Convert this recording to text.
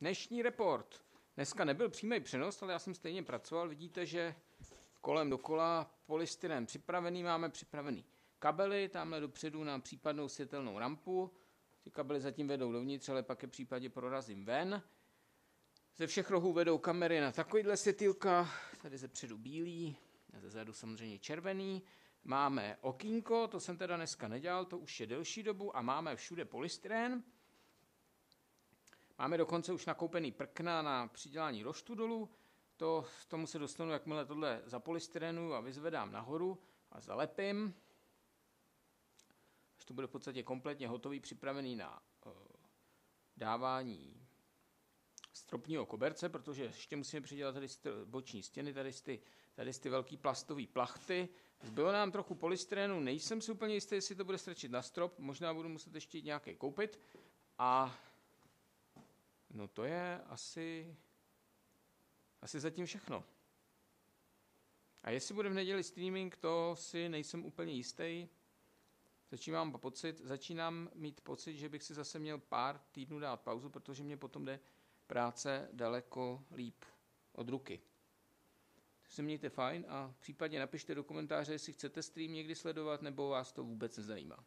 Dnešní report. Dneska nebyl přímý přenos, ale já jsem stejně pracoval. Vidíte, že kolem dokola polystyren připravený, máme připravený kabely, tamhle dopředu na případnou světelnou rampu. Ty kabely zatím vedou dovnitř, ale pak je případě prorazím ven. Ze všech rohů vedou kamery na takovýhle světilka, tady ze předu bílý, ze zadu samozřejmě červený. Máme okýnko, to jsem teda dneska nedělal, to už je delší dobu a máme všude polystyren. Máme dokonce už nakoupený prkna na přidělání roštu dolů. To, tomu se dostanu, jakmile tohle zapolystyrenu a vyzvedám nahoru a zalepím. Až to bude v podstatě kompletně hotový, připravený na uh, dávání stropního koberce, protože ještě musíme přidělat tady boční stěny, tady ty, tady ty velký plastové plachty. Zbylo nám trochu polystyrenu, nejsem si úplně jistý, jestli to bude strčit na strop, možná budu muset ještě nějaký koupit. A No to je asi, asi zatím všechno. A jestli bude v neděli streaming, to si nejsem úplně jistý. Začínám pocit, začínám mít pocit, že bych si zase měl pár týdnů dát pauzu, protože mě potom jde práce daleko líp od ruky. Tak se mějte fajn a případně napište do komentáře, jestli chcete stream někdy sledovat, nebo vás to vůbec nezajímá.